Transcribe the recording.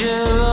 you.